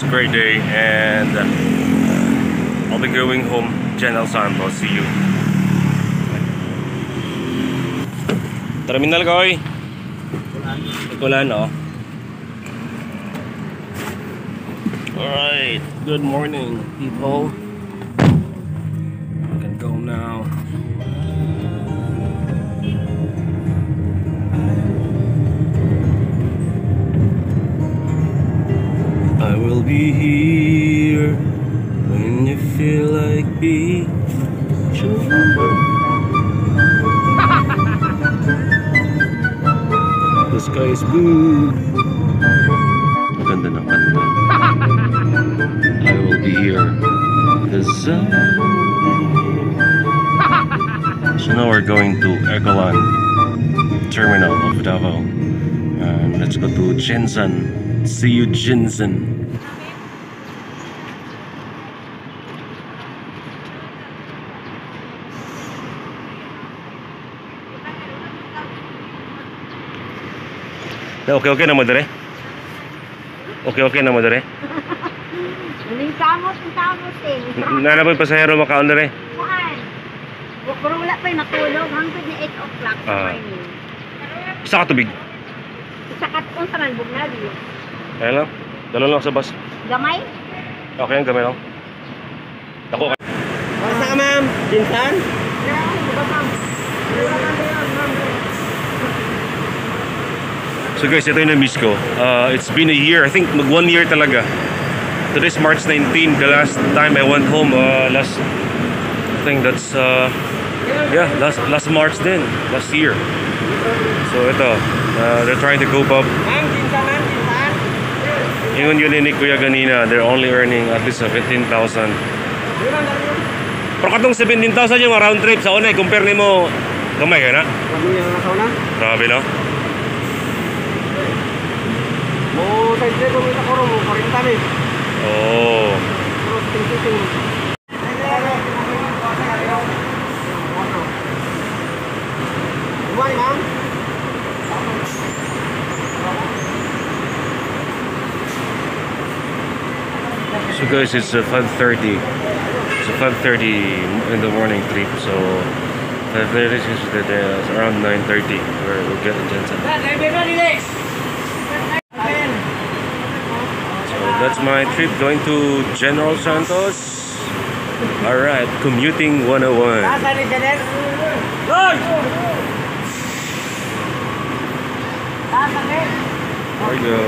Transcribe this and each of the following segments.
guys, great day and uh, I'll be going home. General Santos, see you. Terminal ko oy. Ikulan oh. Alright, good morning people. The sky is. Ganda ng kanta. I will be here. Cause I... So now we're going to Egolan terminal of Davao. And let's go to Shenzhen. See you, Shenzhen. Okay, okay na mo dire? Okay, okay na mo dire? Samot, ang samot eh. Nana po yung pasahero makaon dire? Kuhan. Pero wala pa yung matulog hanggang na 8 o'clock sa Ah. morning. Isa ka tubig. Isa katong sa manbog na rin. Kaya lang. Dalo lang sa bus. Gamay? Okay gamay lang. Ako ka. Basta ka ma'am? Jinsan? Na, diba ma'am? Wala ka yun, ma'am. So guys, ito yung na-miss ko. Uh, it's been a year. I think mag one year talaga. Today's March 19. The last time I went home, uh, last... I think that's... Uh, yeah, last last March din. Last year. So ito, uh, they're trying to cope up. Jinsan? Yun ni Kuya ganina, they're only earning at least 17,000. Yun ang dali. Pero katong 17,000 yung round trip sa una, compare ni mo, gamay ka na. Nga sauna. Grabe no? Mo sa isle ko kita koro mo 40 ni. Oh. Pero tingting. Buwan ma'am. So guys, it's uh, 5.30. It's a 5.30 in the morning trip. So 5.30 is the day, it's around 9.30 where we'll get in Jensen. That's my trip going to General Santos. Alright, commuting 101. Asa ni Janet? Hoy! There we go.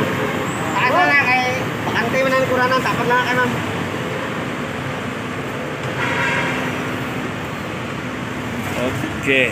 Okay,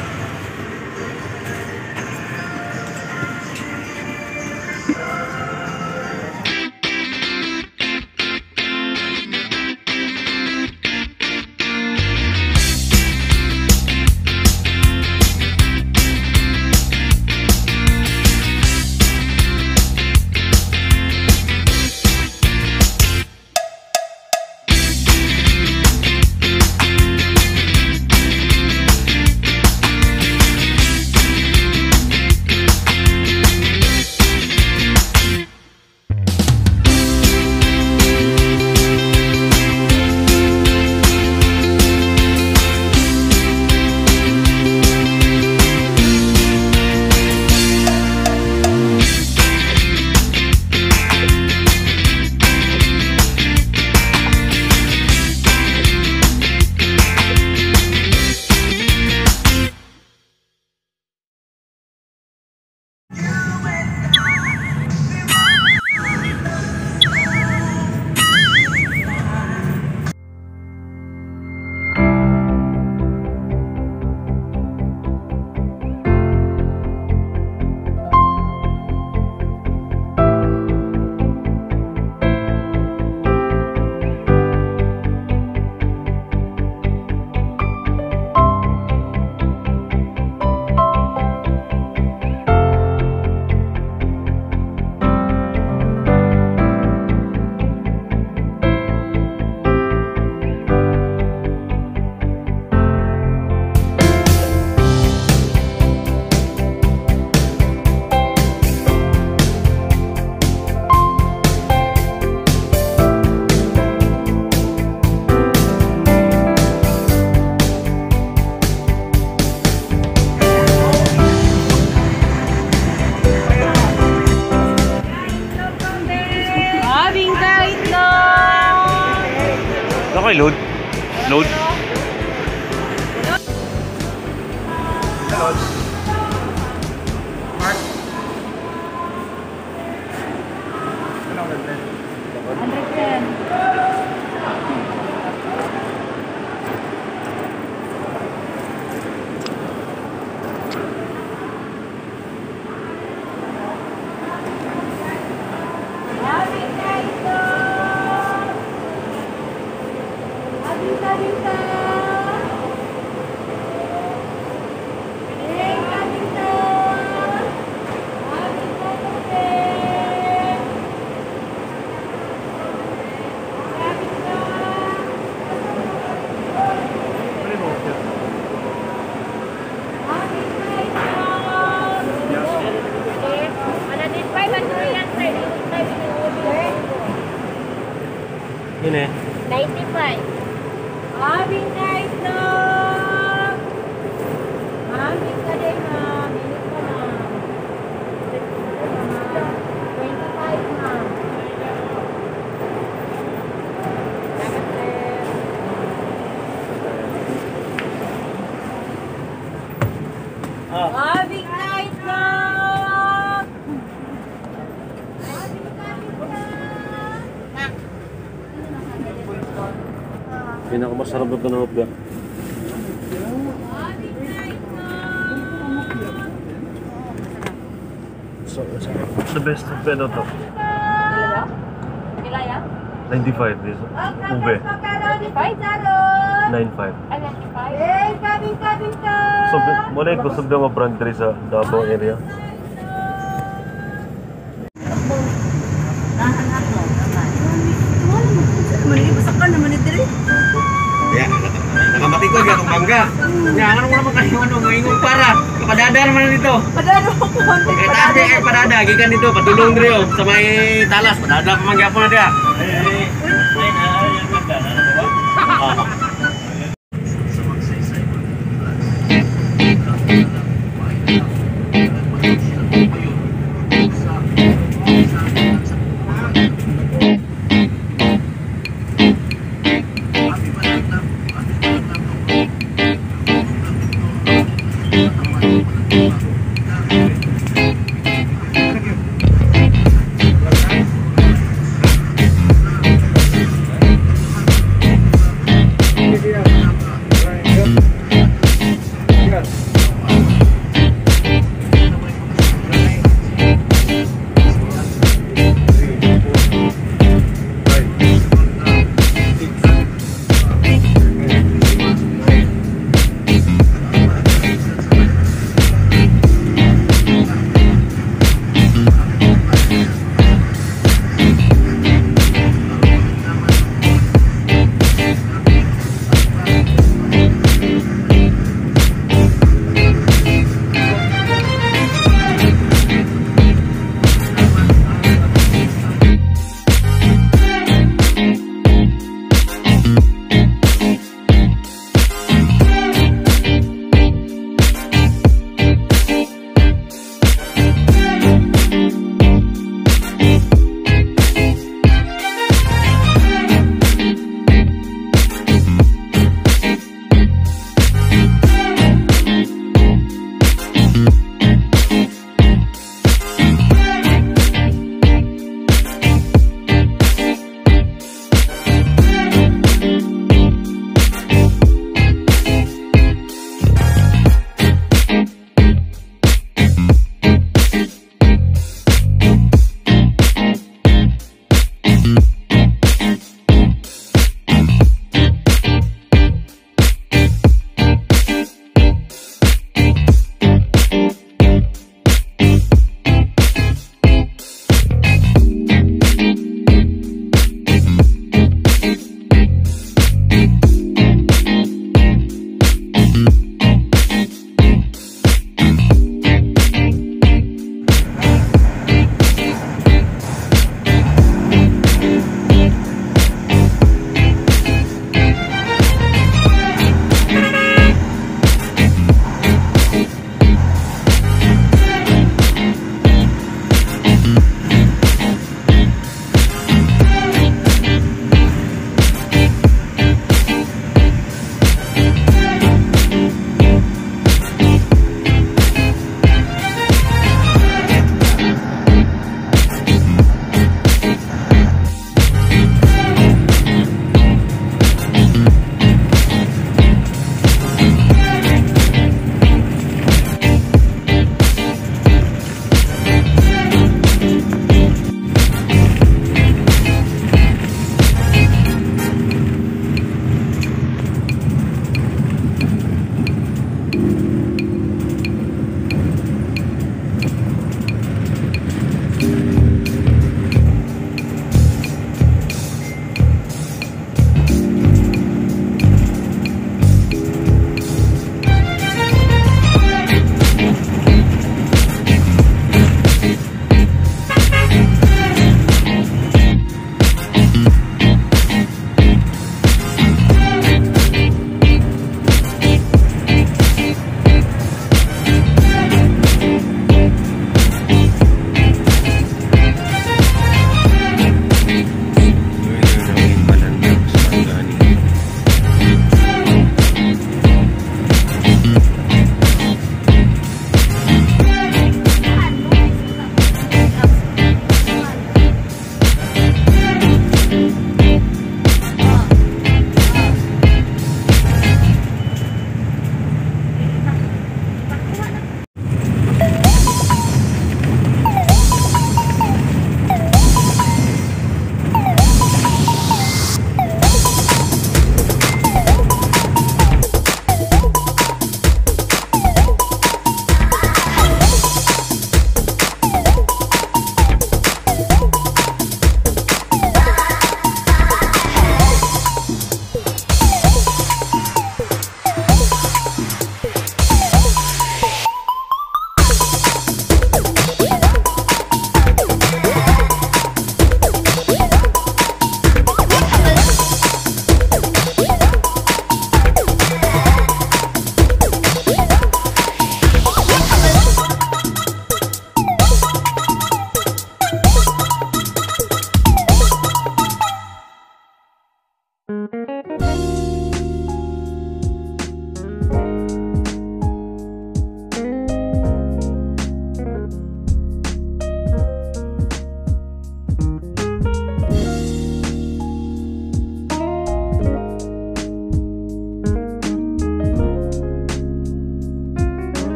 Dog! Having nice dog! Pinakamasarap na ito ng hopya. So, the best hopya na to. Kilaya? 95 this ube. 95? 95. Ay, 95? Eh, coming, coming to! So, muna yung kusog na mga brand diri sa Davao area. Ya, nakamati ko itong bangga. Ya, ano mo naman kayo ano, ngayon para. Kapadadar man dito. Padaro ko konti Eh, tabi eh, padada, gikan dito, patulong diri oh, sa may talas, padada pa man gyapon na dia.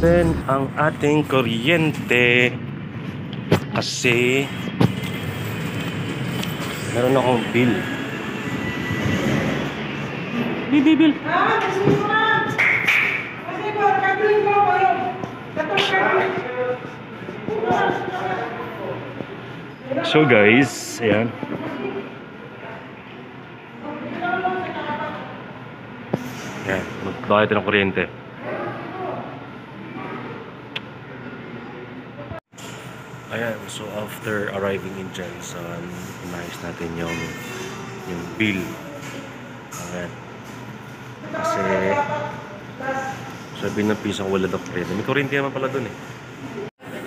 Natin ang ating kuryente. Kasi meron akong bill. Bill, bill, bill. So guys, ayan. Ayan, magbayad tayo ng kuryente. Ayan, so after arriving in Jensen, inayos natin yung yung bill. Ayan. Kasi sabi ng piso wala daw kuryente. May kuryente naman pala dun eh.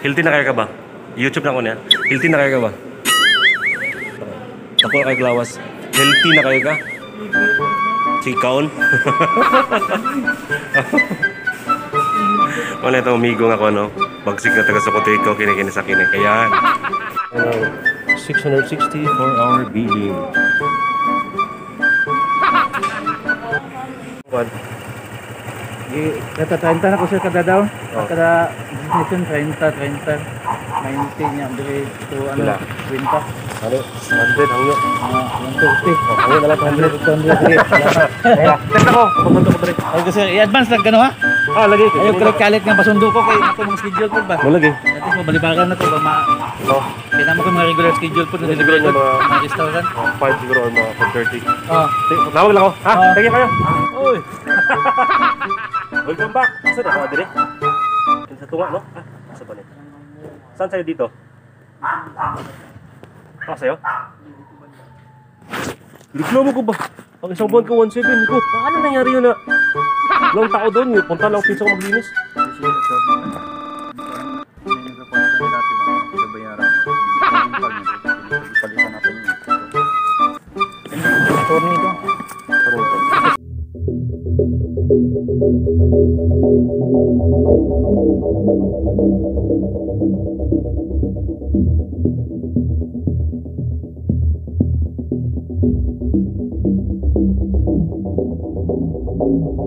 Hilti na kaya ka ba? YouTube na ako niya. Hilti na kaya ka ba? Ako kay Glawas. Healthy na kayo ka? Si Kaon? Wala ito, umigo nga ako, no? Bagsik na taga Sokote ko, kinikini sa kini. Ayan. 660 for our billing. What? Kata 30 na ko sir kada daw. Oh. Kada destination 30, 30. 90 niya. Dili ito ano, Wala. 20. Ano? 100 ang yun. Ah, 150. Ano na lang, 100. 200, 200. Sige, salamat. Test ako, pumunta ko pa rin. Ay, kasi i-advance lang gano ha? Ah, lagi. Ayaw kalit kalit nga pasundo ko kay ako mga schedule po ba? Mo lagi. At least mabalibagan na to ba ma Oh, Kailangan ko yung mga regular schedule po na Regular deliver ko. mga- restaurant. 5 siguro or mga 430. Oh. Tawag lang ako. Ha? Ah. Tagyan kayo. Uy. Welcome back. Saan ako dire? Sa tunga, no? Ah, sa balik. Saan sa'yo dito? Ah, sa'yo? Reklamo ko ba? Pag isang buwan ko 1.7 ko. Paano nangyari yun na? Ilang tao doon, punta lang pizza ko maglinis. Tornado. Tornado.